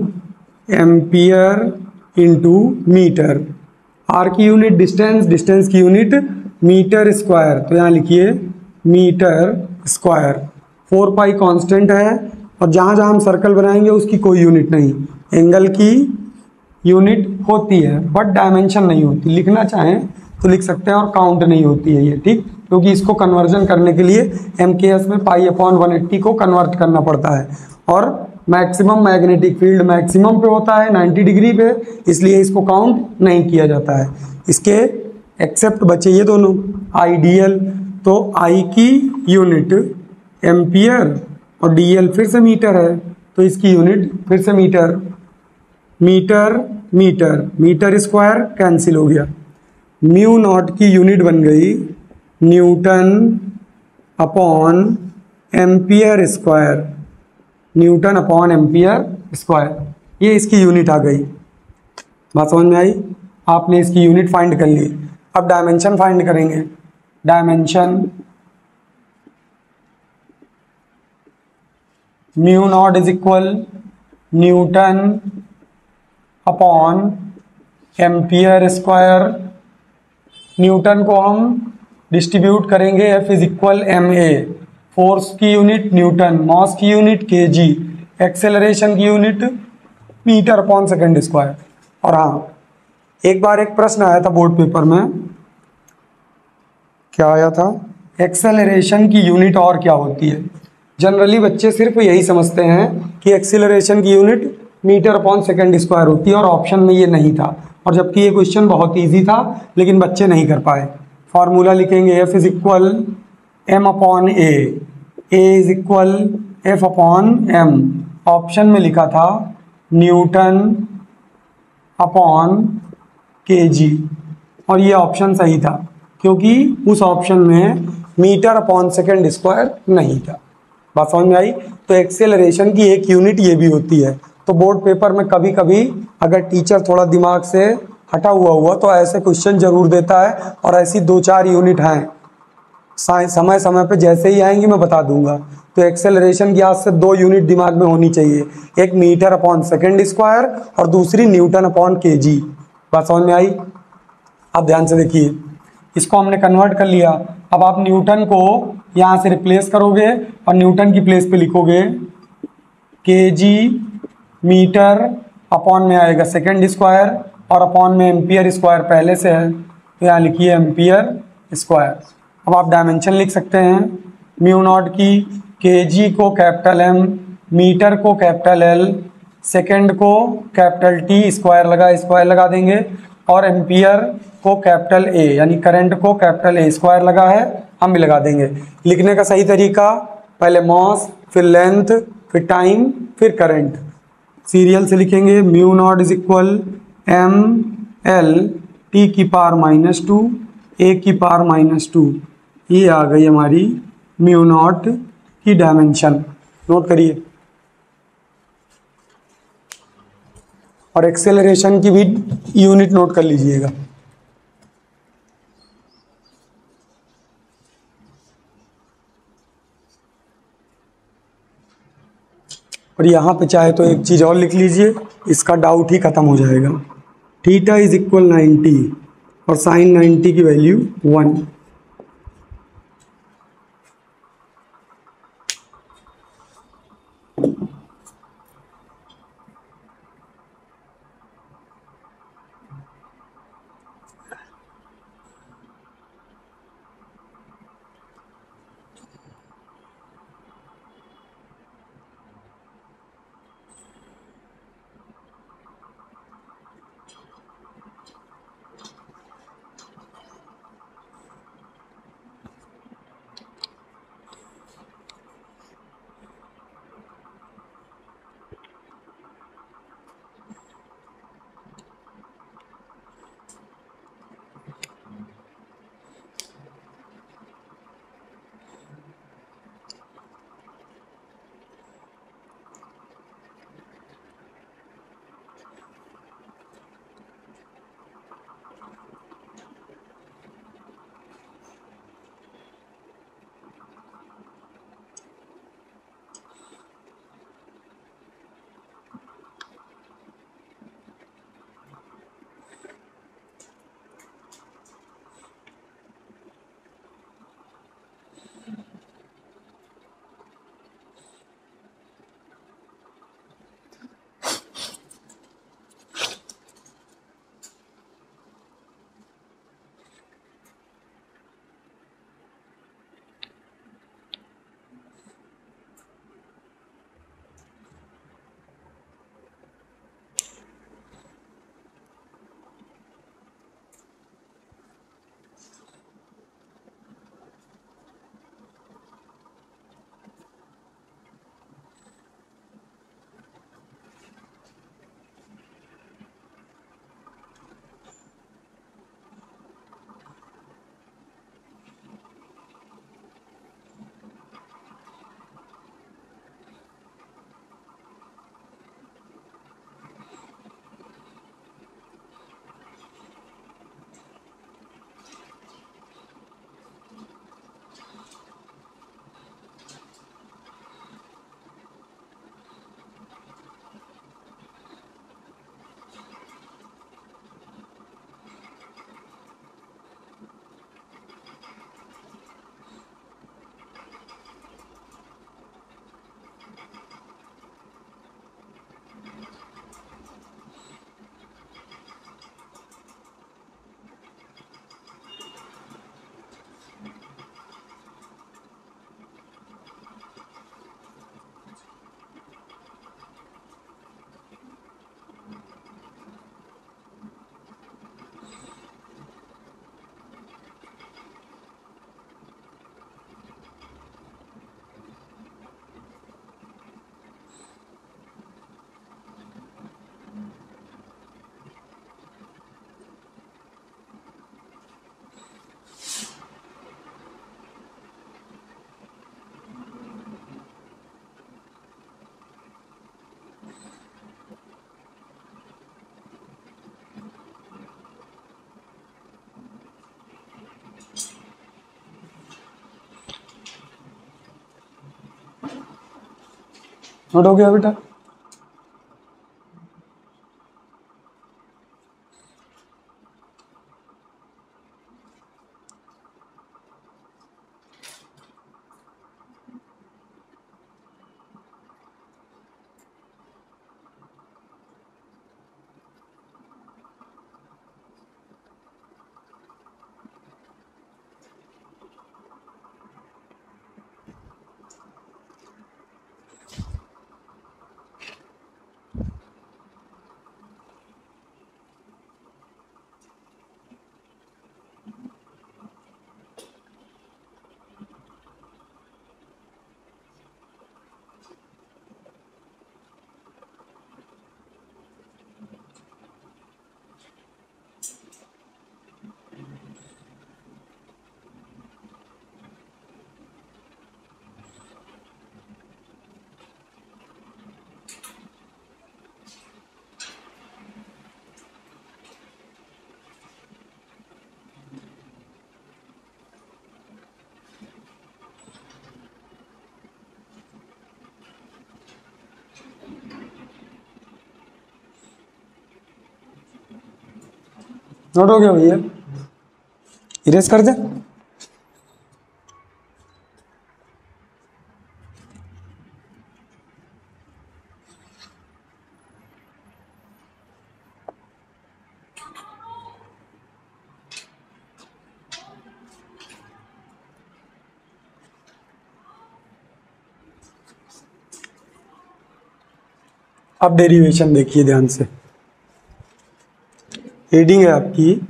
ampere into metre R की यूनिट डिस्टेंस डिस्टेंस की यूनिट मीटर स्क्वायर तो यहाँ लिखिए metre square four pi constant है, और जहाँ जहाँ हम सर्कल बनाएँगे, उसकी कोई यूनिट नहीं. एंगल की यूनिट होती है बट डायमेंशन नहीं होती. लिखना चाहें तो लिख सकते हैं और काउंट नहीं होती है ये, ठीक? क्योंकि इसको कन्वर्जन करने के लिए एम में पाई अपॉन वन को कन्वर्ट करना पड़ता है। और मैक्सिमम मैग्नेटिक फ़ील्ड मैक्सिमम पे होता है 90 डिग्री पे, इसलिए इसको काउंट नहीं किया जाता है। इसके एक्सेप्ट बचे ये दोनों आइडियल तो आई की यूनिट एम्पियर और डीएल फिर से मीटर है तो इसकी यूनिट फिर से metre metre metre metre square cancel हो गया। म्यू नॉट की यूनिट बन गई newton upon ampere square. Newton upon ampere square. ये इसकी यूनिट आ गई। बात समझ में आई? आपने इसकी यूनिट फाइंड कर ली। अब डायमेंशन फाइंड करेंगे। Dimension mu naught is equal newton upon ampere square. Newton को हम डिस्ट्रीब्यूट करेंगे F is equal M A force की यूनिट न्यूटन मॉस की यूनिट के जी एक्सेलरेशन की unit metre upon second square और हाँ एक बार एक प्रश्न आया था बोर्ड पेपर में। क्या आया था? एक्सेलरेशन की यूनिट और क्या होती है? जनरली बच्चे सिर्फ़ यही समझते हैं कि एक्सेलरेशन की unit metre upon second square होती है और ऑप्शन में ये नहीं था। और जबकि ये क्वेश्चन बहुत ईजी था, लेकिन बच्चे नहीं कर पाए। फॉर्मूला लिखेंगे F is equal M upon A A is equal F upon M option में लिखा था न्यूटन अपॉन के जी और ये ऑप्शन सही था, क्योंकि उस ऑप्शन में मीटर अपॉन सेकेंड स्क्वायर नहीं था। बात समझ में आई? तो एक्सेलरेशन की एक यूनिट ये भी होती है। तो बोर्ड पेपर में कभी कभी अगर टीचर थोड़ा दिमाग से हटा हुआ हुआ तो ऐसे क्वेश्चन ज़रूर देता है और ऐसी दो चार यूनिट हैं। समय समय पे जैसे ही आएँगी मैं बता दूँगा। तो एक्सेलरेशन की आज से दो यूनिट दिमाग में होनी चाहिए। एक मीटर अपॉन सेकेंड स्क्वायर और दूसरी न्यूटन अपॉन के जी बात समझ में आई? आप ध्यान से देखिए। इसको हमने कन्वर्ट कर लिया। अब आप न्यूटन को यहाँ से रिप्लेस करोगे और न्यूटन की प्लेस पे लिखोगे। के जी मीटर अपॉन में आएगा सेकेंड स्क्वायर और अपॉन में एम्पियर स्क्वायर पहले से है तो यहाँ लिखिए एम्पियर स्क्वायर। अब आप डायमेंशन लिख सकते हैं। म्यू नॉट की के को कैपिटल एम मीटर को कैपिटल एल सेकेंड को कैपिटल टी स्क्वायर लगा स्क्वायर लगा देंगे। और एम्पियर को कैपिटल ए यानी करंट को कैपिटल ए स्क्वायर लगा है, हम भी लगा देंगे। लिखने का सही तरीका, पहले मॉस फिर लेंथ फिर टाइम फिर करंट सीरियल से लिखेंगे, mu not is equal M L T की पार माइनस टू ए की पार माइनस टू ये आ गई हमारी म्यू नॉट की डायमेंशन नोट करिए। और एक्सेलरेशन की भी यूनिट नोट कर लीजिएगा। और यहाँ पे चाहे तो एक चीज़ और लिख लीजिए, इसका डाउट ही ख़त्म हो जाएगा। थीटा इज़ इक्वल नाइन्टी और साइन नाइन्टी की वैल्यू वन। नोट हो गया बेटा? नोट हो गया भैया इरेज कर दे। अब डेरिवेशन देखिए ध्यान से। रीडिंग है आपकी।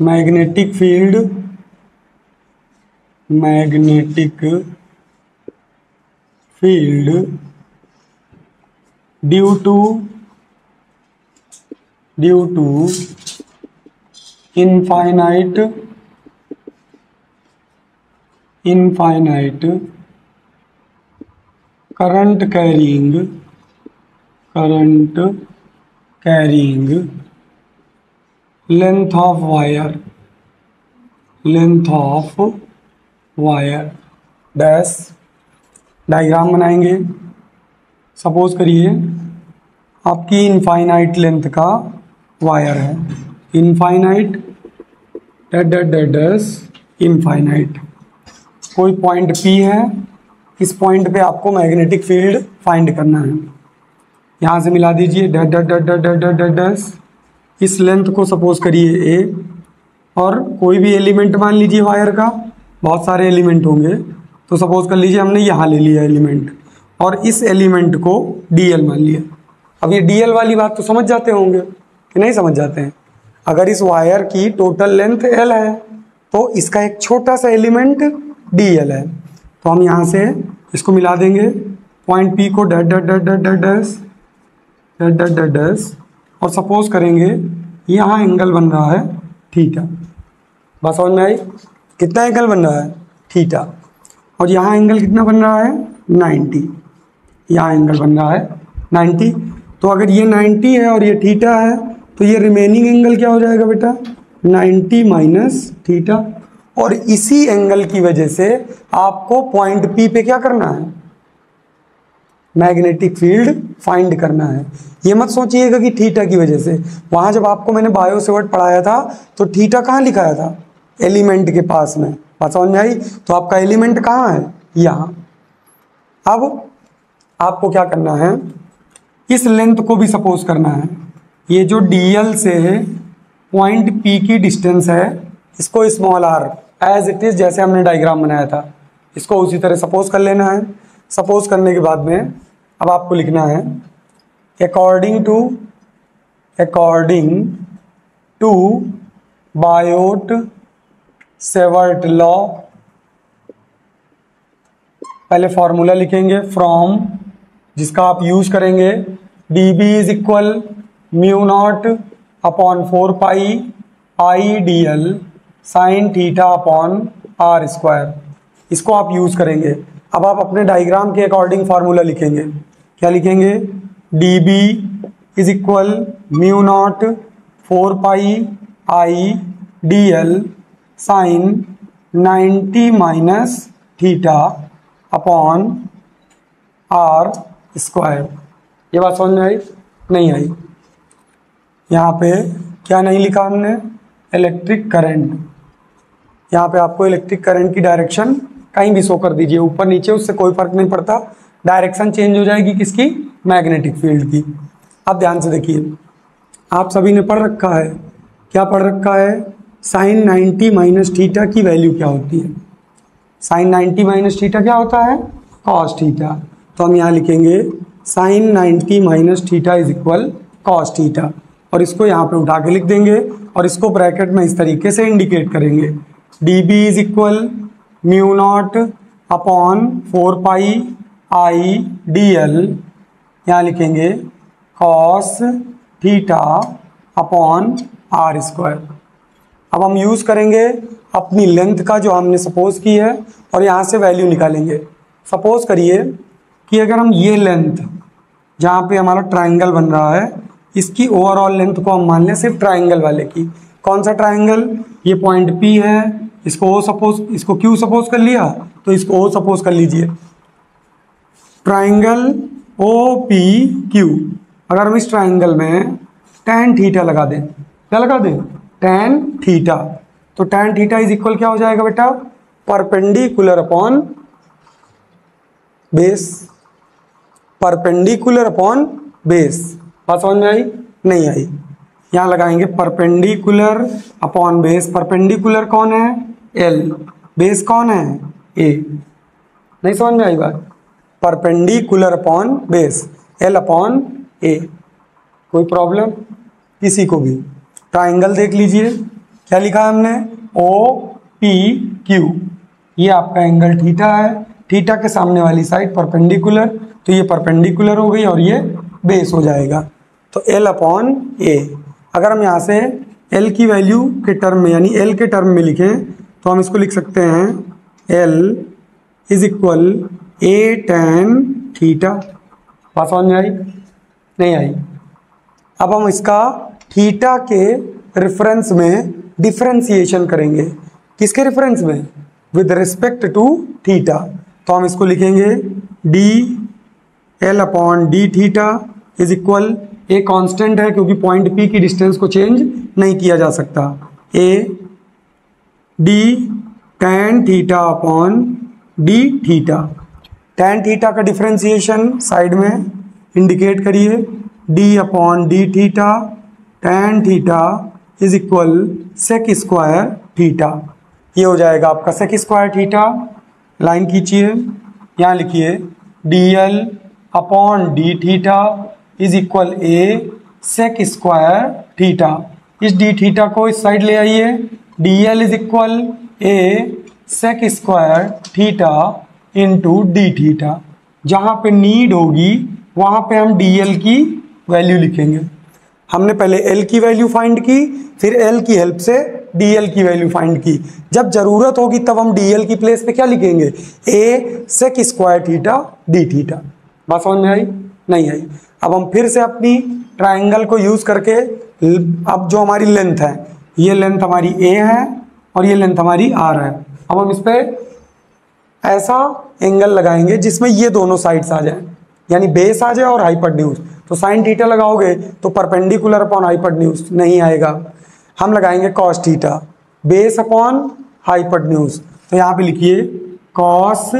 Magnetic field. Magnetic field. Due to. Due to. Infinite. Infinite. Current carrying. Current carrying length of wire, length of wire. Dash diagram बनाएँगे। सपोज़ करिए, आपकी इनफाइनाइट लेंथ का वायर है। Infinite dead dead dead dash infinite कोई पॉइंट पी है, इस पॉइंट पे आपको मैग्नेटिक फ़ील्ड फाइंड करना है। यहाँ से मिला दीजिए डट डट डट डट डट डट डस इस लेंथ को सपोज़ करिए ए और कोई भी एलिमेंट मान लीजिए वायर का बहुत सारे एलिमेंट होंगे तो सपोज़ कर लीजिए हमने यहाँ ले लिया एलिमेंट और इस एलिमेंट को डीएल मान लिया अब ये डीएल वाली बात तो समझ जाते होंगे कि नहीं समझ जाते हैं अगर इस वायर की टोटल लेंथ एल है तो इसका एक छोटा सा एलिमेंट डी है तो हम यहाँ से इसको मिला देंगे पॉइंट पी को डट डट डट डट डट डस डट डट डट डस। और सपोज़ करेंगे, यहाँ एंगल बन रहा है थीटा बस समझ में आई? कितना एंगल बन रहा है? थीटा और यहाँ एंगल कितना बन रहा है? 90 यहाँ एंगल बन रहा है 90 तो अगर ये 90 है और ये थीटा है तो ये रिमेनिंग एंगल क्या हो जाएगा बेटा? 90 माइनस थीटा और इसी एंगल की वजह से आपको पॉइंट पी पे क्या करना है? मैग्नेटिक फ़ील्ड फाइंड करना है। ये मत सोचिएगा कि थीटा की वजह से। वहाँ जब आपको मैंने बायो सेवर्ट पढ़ाया था तो थीटा कहाँ लिखाया था? एलिमेंट के पास में। बात समझ में आई? तो आपका एलिमेंट कहाँ है? यहाँ। अब आपको क्या करना है? इस लेंथ को भी सपोज़ करना है। ये जो डी से पॉइंट पी की डिस्टेंस है, इसको small R as it is जैसे हमने डायग्राम बनाया था, इसको उसी तरह सपोज़ कर लेना है। सपोज़ करने के बाद में अब आपको लिखना है according to according to Biot Savart law पहले फॉर्मूला लिखेंगे फ्रॉम जिसका आप यूज़ करेंगे D B is equal mu not upon four pi I D L sine theta upon R square इसको आप यूज़ करेंगे। अब आप अपने डायग्राम के अकॉर्डिंग फार्मूला लिखेंगे। क्या लिखेंगे? D B is equal mu not four pi I D L sine ninety minus theta upon R square ये बात समझ में आई? नहीं आई। यहाँ पे क्या नहीं लिखा हमने? इलेक्ट्रिक करंट यहाँ पे आपको इलेक्ट्रिक करंट की डायरेक्शन कहीं भी शो कर दीजिए, ऊपर नीचे, उससे कोई फ़र्क नहीं पड़ता। डायरेक्शन चेंज हो जाएगी किसकी? मैग्नेटिक फ़ील्ड की। आप ध्यान से देखिए। आप सभी ने पढ़ रखा है। क्या पढ़ रखा है? साइन 90 माइनस थीटा की वैल्यू क्या होती है? साइन 90 माइनस थीटा क्या होता है? कॉस थीटा तो हम यहाँ लिखेंगे sine 90 minus theta is equal cos theta और इसको यहाँ पे उठा के लिख देंगे। और इसको ब्रैकेट में इस तरीके से इंडिकेट करेंगे। D B is equal mu not upon four pi I D L यहाँ लिखेंगे cos theta upon R square अब हम यूज़ करेंगे अपनी लेंथ का जो हमने सपोज़ की है और यहाँ से वैल्यू निकालेंगे। सपोज़ करिए कि अगर हम ये लेंथ जहाँ पे हमारा ट्रायंगल बन रहा है, इसकी ओवरऑल लेंथ को हम मान लें सिर्फ़ ट्रायंगल वाले की। कौन सा ट्रायंगल ये पॉइंट पी है। इसको ओ सपोज़ इसको क्यू सपोज़ कर लिया? तो इसको ओ सपोज़ कर लीजिए। ट्राइंगल ओ पी क्यू अगर हम इस ट्राइंगल में टेन थीटा लगा दें, क्या लगा दें? टेन थीटा तो टेन थीटा इज़ इक्वल क्या हो जाएगा बेटा? Perpendicular upon base perpendicular upon base बात समझ में आई? नहीं आई। यहाँ लगाएँगे परपेंडिकुलर अपॉन बेस परपेंडिकुलर कौन है? एल। बेस कौन है? ए। नहीं समझ में आई बात? Perpendicular upon base. L upon A. कोई प्रॉब्लम? किसी को भी। ट्राइंगल देख लीजिए। क्या लिखा है हमने? O, P, Q. ये आपका एंगल थीटा है। थीटा के सामने वाली साइड परपेंडिकुलर। तो ये परपेंडिकुलर हो गई और ये बेस हो जाएगा। तो एल अपॉन ए। अगर हम यहाँ से एल की वैल्यू के टर्म में, यानी एल के टर्म में लिखें तो हम इसको लिख सकते हैं L is equal A tan theta बात समझ में आई? नहीं आई। अब हम इसका थीटा के रेफरेंस में डिफ्रेंसिएशन करेंगे। किसके रेफरेंस में? विद रिस्पेक्ट टू थीटा तो हम इसको लिखेंगे D L upon D theta is equal a constant है, क्योंकि पॉइंट पी की डिस्टेंस को चेंज नहीं किया जा सकता। A D tan theta upon D theta tan theta का डिफ्रेंसिएशन साइड में इंडिकेट करिए. D upon D theta tan theta is equal sec square theta ये हो जाएगा आपका सेक स्क्वायर थीटा लाइन खींचिए. यहाँ लिखिए d l upon d theta is equal a sec square theta इस डी थीटा को इस साइड ले आइए. D L is equal a sec square theta into D theta जहाँ पे नीड होगी, वहाँ पे हम डी एल की वैल्यू लिखेंगे। हमने पहले एल की वैल्यू फाइंड की, फिर एल की हेल्प से डी एल की वैल्यू फाइंड की। जब ज़रूरत होगी तब हम डी एल की प्लेस पे क्या लिखेंगे? A sec square theta d theta बात समझ में आई? नहीं आई। अब हम फिर से अपनी ट्राइंगल को यूज़ करके, अब जो हमारी लेंथ है ये लेंथ हमारी ए है और ये लेंथ हमारी आर है। अब हम इस पर ऐसा एंगल लगाएँगे जिसमें ये दोनों साइड्स आ जाए। यानी बेस आ जाए और हाइपरड्यूस तो साइन टीटा लगाओगे तो परपेंडिकुलर अपॉन हाइपरड्यूस नहीं आएगा। हम लगाएँगे cos theta base upon hypotenuse तो यहाँ पे लिखिए cos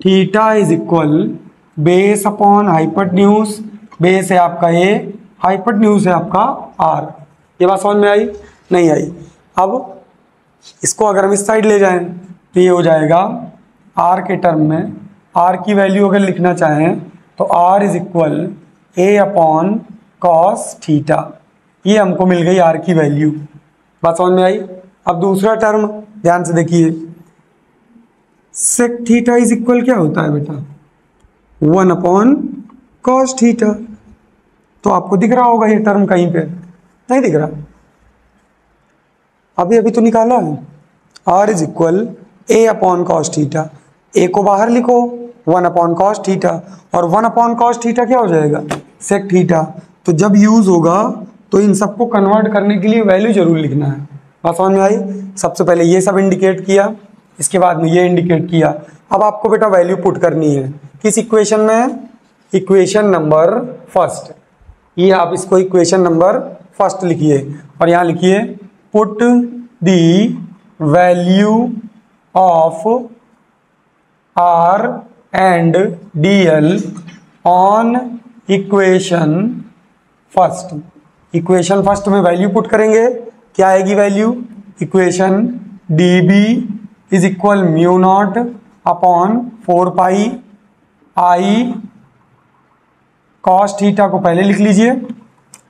theta is equal base upon hypotenuse base है आपका ए हाइपरड्यूस है आपका आर ये बात समझ में आई? नहीं आई। अब इसको अगर हम इस साइड ले जाएँ तो ये हो जाएगा आर के टर्म में आर की वैल्यू अगर लिखना चाहें तो r is equal a upon cos theta ये हमको मिल गई आर की वैल्यू बात समझ में आई? अब दूसरा टर्म ध्यान से देखिए। सेक थीटा इज़ इक्वल क्या होता है बेटा? वन अपॉन कॉस थीटा तो आपको दिख रहा होगा ये टर्म कहीं पे। नहीं दिख रहा। अभी अभी तो निकाला है। R is equal a upon cos theta a को बाहर लिखो वन अपॉन कॉस थीटा और वन अपॉन कॉस थीटा क्या हो जाएगा? सेक थीटा तो जब यूज़ होगा तो इन सबको कन्वर्ट करने के लिए वैल्यू ज़रूर लिखना है। बात समझ में आई? सबसे पहले ये सब इंडिकेट किया, इसके बाद में ये इंडिकेट किया। अब आपको बेटा वैल्यू पुट करनी है। किस इक्वेशन में? इक्वेशन नंबर फ़र्स्ट ये आप इसको इक्वेशन नंबर फ़र्स्ट लिखिए। और यहाँ लिखिए put the value of r and d l on equation first equation first में वैल्यू पुट करेंगे, क्या आएगी value equation d b is equal mu naught upon four pi I cos theta को पहले लिख लीजिए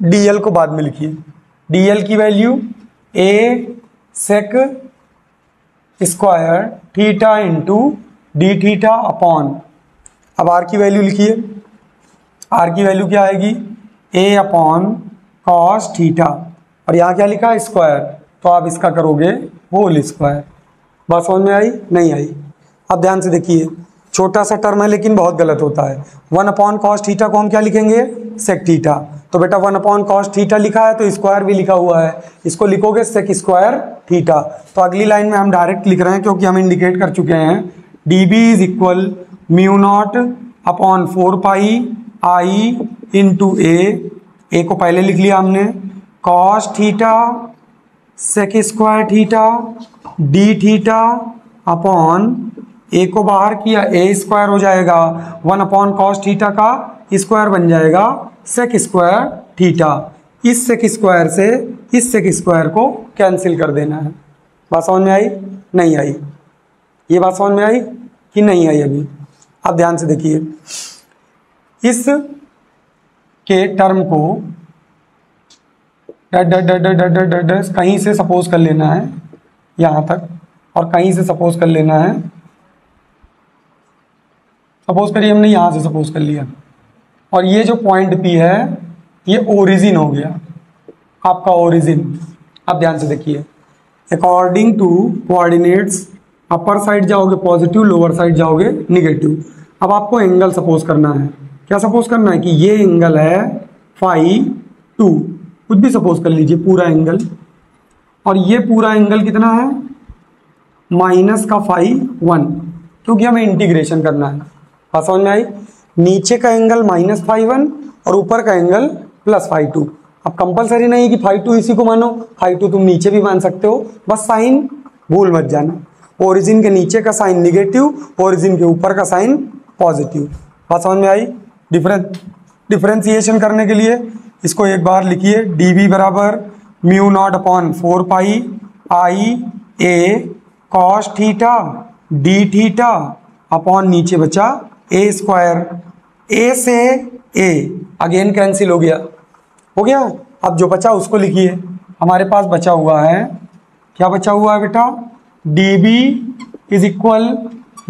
डीएल को बाद में लिखिए। डीएल की value a sec square theta into d theta upon अब आर की वैल्यू लिखिए। आर की वैल्यू क्या आएगी? ए अपॉन कॉस थीटा और यहाँ क्या लिखा? है स्क्वायर तो आप इसका करोगे होल स्क्वायर बात समझ में आई? नहीं आई। अब ध्यान से देखिए। छोटा सा टर्म है, लेकिन बहुत गलत होता है। वन अपॉन कॉस थीटा को हम क्या लिखेंगे? सेक थीटा तो बेटा वन अपॉन कॉस थीटा लिखा है तो स्क्वायर भी लिखा हुआ है। इसको लिखोगे सेक स्क्वायर थीटा। तो अगली लाइन में हम डायरेक्ट लिख रहे हैं, क्योंकि हम इंडिकेट कर चुके हैं। D b is equal mu naught upon four pi I into a a को पहले लिख लिया हमने। Cos theta sec square theta d theta upon a को बाहर किया ए स्क्वायर हो जाएगा। वन अपॉन कॉस थीटा का स्क्वायर बन जाएगा। सेक स्क्वायर थीटा इस सेक स्क्वायर से इस सेक स्क्वायर को कैंसिल कर देना है। बात समझ में आई? नहीं आई। ये बात समझ में आई कि नहीं आई अभी? अब ध्यान से देखिए। इस के टर्म को कहीं से सपोज़ कर लेना है। यहाँ तक। और कहीं से सपोज़ कर लेना है। सपोज़ करिए हमने यहाँ से सपोज़ कर लिया। और ये जो पॉइंट पी है, ये ओरिजिन हो गया, आपका ओरिजिन अब ध्यान से देखिए। According to coordinates upper side जाओगे पॉजिटिव लोअर साइड जाओगे निगेटिव अब आपको एंगल सपोज़ करना है। क्या सपोज़ करना है कि ये एंगल है फाइव टू कुछ भी सपोज़ कर लीजिए, पूरा एंगल और ये पूरा एंगल कितना है? माइनस का फाइव वन क्योंकि हमें इंटीग्रेशन करना है। समझ में आई? नीचे का एंगल माइनस फाइव वन और ऊपर का एंगल प्लस फाइव टू अब कंपलसरी नहीं है कि फाइव टू इसी को मानो। फाइव टू तुम नीचे भी मान सकते हो। बस साइन, भूल मत जाना। ओरिजिन के नीचे का साइन निगेटिव ओरिजिन के ऊपर का साइन पॉजिटिव बात समझ में आई? डिफरेंस डिफ्रेंसिएशन करने के लिए इसको एक बार लिखिए। डी बी बराबर mu naught upon four pi I a cos theta d theta upon नीचे बचा ए स्क्वायर ए से ए अगेन कैंसिल हो गया। हो गया? अब जो बचा उसको लिखिए। हमारे पास बचा हुआ है। क्या बचा हुआ है बेटा? D b is equal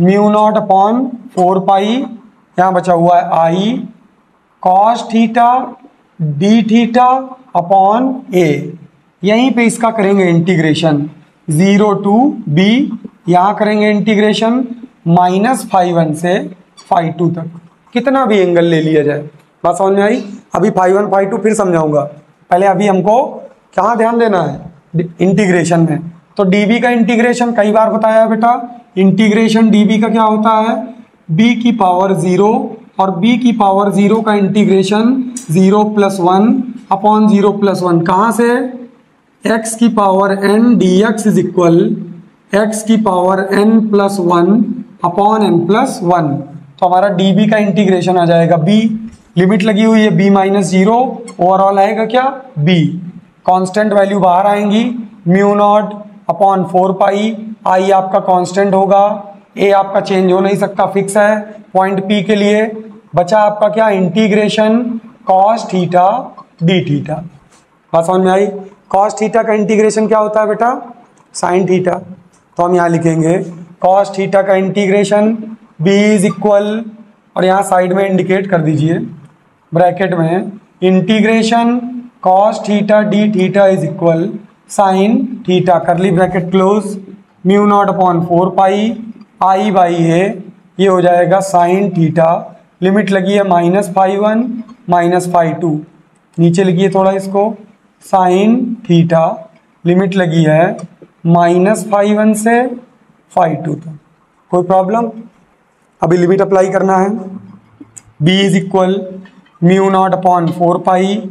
mu naught upon four pi यहाँ बचा हुआ है I cos theta d theta upon a यहीं पे इसका करेंगे इंटीग्रेशन ज़ीरो टू बी यहाँ करेंगे इंटीग्रेशन माइनस फाइव वन से फाइव टू तक। कितना भी एंगल ले लिया जाए। बात समझ में आई? अभी फाइव वन, फाइव टू फिर समझाऊँगा। पहले अभी हमको कहाँ ध्यान देना है? इंटीग्रेशन में। तो डीबी का इंटीग्रेशन कई बार बताया बेटा। इंटीग्रेशन डीबी का क्या होता है? बी की पावर ज़ीरो और b की पावर ज़ीरो का integration zero plus one upon zero plus one कहाँ से? X की power n d x is equal x की power n plus one upon n plus one तो हमारा बी का इंटीग्रेशन आ जाएगा। B लिमिट लगी हुई है b माइनस ज़ीरो ओवरऑल आएगा क्या? B. कांस्टेंट वैल्यू बाहर आएँगी। Mu naught upon four pi I आपका कांस्टेंट होगा। ए आपका चेंज हो नहीं सकता फिक्स है। पॉइंट पी के लिए बचा आपका क्या? Integration cos theta d theta बात समझ में आई? कॉस थीटा का इंटीग्रेशन क्या होता है बेटा? साइन थीटा तो हम यहाँ लिखेंगे। कॉस थीटा का इंटीग्रेशन बी इज़ इक्वल और यहाँ साइड में इंडिकेट कर दीजिए ब्रैकेट में integration cos theta d theta is equal sine theta curly bracket close mu naught upon four pi I by a ये हो जाएगा साइन थीटा लिमिट लगी है minus five one minus five two नीचे लिखिए थोड़ा इसको साइन थीटा लिमिट लगी है माइनस फाइव वन से फाइव टू तक. कोई प्रॉब्लम अभी लिमिट अप्लाई करना है। B is equal mu naught upon four pi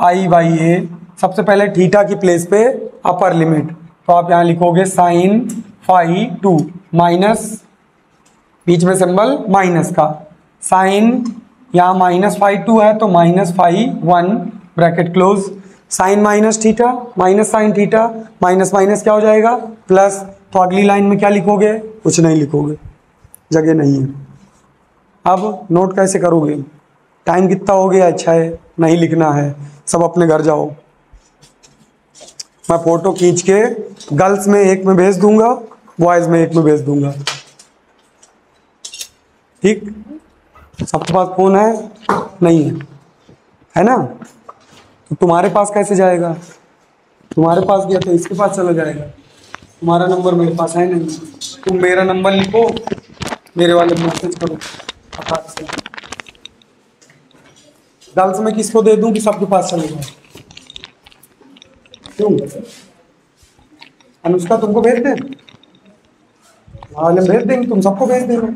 I by a सबसे पहले थीटा की प्लेस पे अपर लिमिट तो आप यहाँ लिखोगे साइन फाई टू माइनस बीच में सिंबल माइनस का। साइन यहाँ माइनस फाइव टू है तो minus five one bracket close sine minus theta minus sine theta minus minus क्या हो जाएगा? प्लस तो अगली लाइन में क्या लिखोगे? कुछ नहीं लिखोगे। जगह नहीं है। अब नोट कैसे करोगे? टाइम कितना हो गया? अच्छा है, नहीं लिखना है। सब अपने घर जाओ। मैं फ़ोटो खींच के गर्ल्स में एक में भेज दूँगा बॉयज़ में एक में भेज दूँगा। ठीक? सबके पास फ़ोन है? नहीं है। है ना? तो तुम्हारे पास कैसे जाएगा? तुम्हारे पास गया तो इसके पास चला जाएगा। तुम्हारा नंबर मेरे पास है नहीं। तुम मेरा नंबर लिखो मेरे वाले मैसेज करो फटाक से में किसको दे दूँ कि सबके पास चले जाए? क्यों? अनुष्का, तुमको भेज दे? वाले भेज देंगे, तुम सबको भेज देना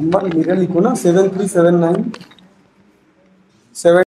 नंबर मेरा लिखो ना, seven three seven nine, seven